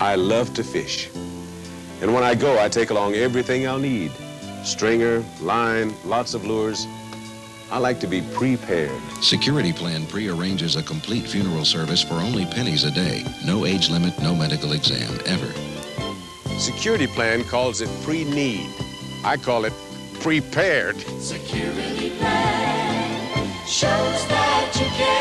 I love to fish. And when I go, I take along everything I'll need. Stringer, line, lots of lures. I like to be prepared. Security Plan prearranges a complete funeral service for only pennies a day. No age limit, no medical exam, ever. Security Plan calls it pre-need. I call it prepared. Security Plan shows that